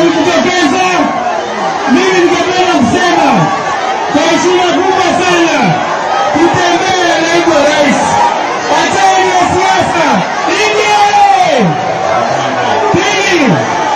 Ministro de Defesa, Ministro de Defesa Observa, Caixinha uma Sala, e também Alain Moraes. Até a Inês Rafa, Inês! Tem!